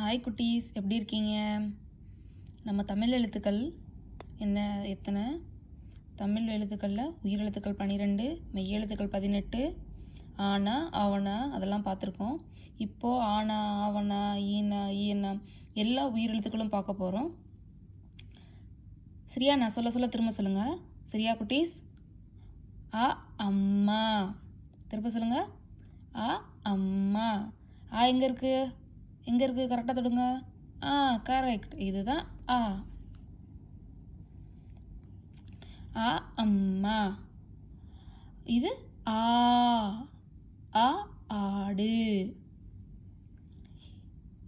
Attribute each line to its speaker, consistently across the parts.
Speaker 1: Hi குட்டீஸ். எப்படி இருக்கீங்க? நம்ம தமிழ் எழுத்துக்கள் என்ன எத்தனை? தமிழ் எழுத்துக்களில் உயிரெழுத்துக்கள் பன்னிரெண்டு மெய்யெழுத்துக்கள் பதினெட்டு ஆனா ஆவணா அதெல்லாம் பார்த்துருக்கோம். இப்போது ஆனா ஆவணா ஈனா ஈனா எல்லா உயிரெழுத்துக்களும் பார்க்க போகிறோம் சரியா நான் சொல்ல சொல்ல திரும்ப சொல்லுங்கள் சரியா குட்டீஸ்? அ அம்மா. திரும்ப சொல்லுங்கள் அ அம்மா. ஆ எங்கே இருக்குது எங்கே இருக்குது கரெக்டாக தொடுங்க. ஆ கரெக்ட் இதுதான் ஆ. ஆ அம்மா. இது ஆ. ஆ ஆடு.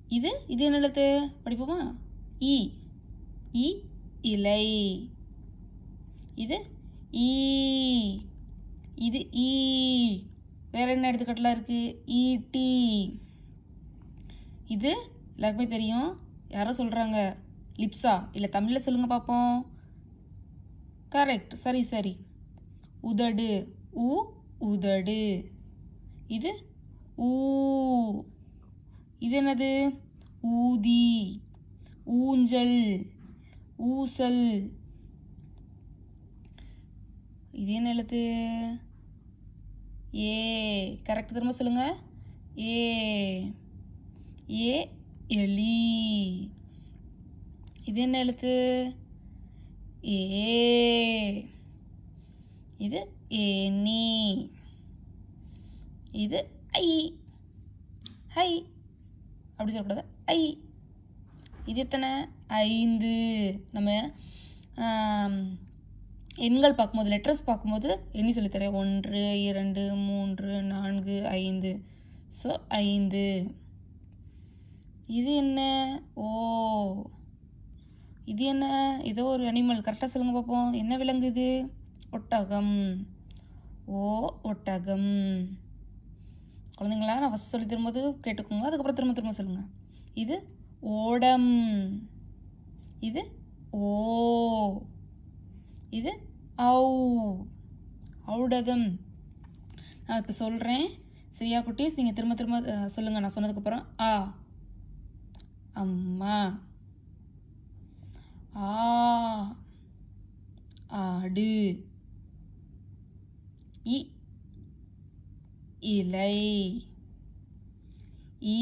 Speaker 1: இது இது என்ன எழுத்து? படிப்போமா? இ. இ இலை. இது ஈ. இது ஈ. வேற என்ன எடுத்துக்கட்டலாம் இருக்கு? ஈட்டி இது எல்லாருக்குமே தெரியும். யாரோ சொல்கிறாங்க லிப்ஸா இல்லை தமிழில் சொல்லுங்க பார்ப்போம் கரெக்ட் சரி சரி. உதடு. உ உதடு. இது ஊ. இது என்னது? ஊதி. ஊஞ்சல். ஊசல். இது என்ன எழுத்து? ஏ. கரெக்ட் திரும்ப சொல்லுங்க. ஏ. ஏ எலி. இது என்ன எழுத்து? ஏ. இது ஏனி இது ஐ. ஹை. அப்படி சொல்லக்கூடாது. ஐ. இது எத்தனை? ஐந்து. நம்ம எண்கள் பார்க்கும்போது லெட்டர்ஸ் பார்க்கும்போது எண்ணி சொல்லித்தரேன். ஒன்று இரண்டு மூன்று நான்கு ஐந்து. ஸோ ஐந்து. இது என்ன? ஓ. இது என்ன? ஏதோ ஒரு அனிமல் கரெக்டாக சொல்லுங்கள் பார்ப்போம் என்ன விலங்கு இது? ஒட்டகம். ஓ ஒட்டகம். குழந்தைங்களா நான் ஃபஸ்ட் சொல்லி திரும்பது கேட்டுக்கோங்க. அதுக்கப்புறம் திரும்ப திரும்ப சொல்லுங்கள் இது ஓடம். இது ஓ. இது ஔ. ஔடதம் நான் இப்போ சொல்கிறேன் சரியா குட்டீஸ்? நீங்கள் திரும்ப திரும்ப சொல்லுங்கள் நான் சொன்னதுக்கப்புறம் ஆ. அம்மா. ஆ ஆடு. இ இலை. ஈ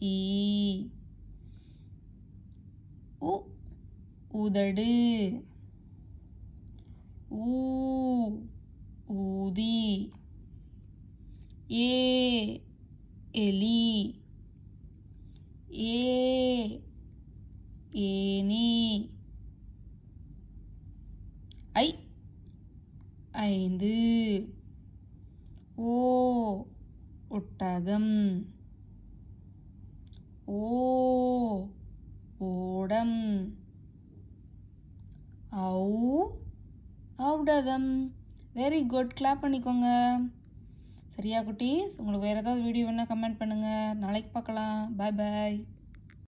Speaker 1: ஈ. உ உதடு. ஊ ஊதி. ஏ எலி. ஏ ஏனி ஐ ஐந்து. ஓ ஒட்டகம். ஓ ஓடம். ஔ ஔடகம். வெரி குட் கிளாப் பண்ணிக்கோங்க. சரியா குட்டீஸ்? உங்களுக்கு வேறு ஏதாவது வீடியோ வேணால் கமெண்ட் பண்ணுங்கள் நாளைக்கு பார்க்கலாம். பாய் பாய்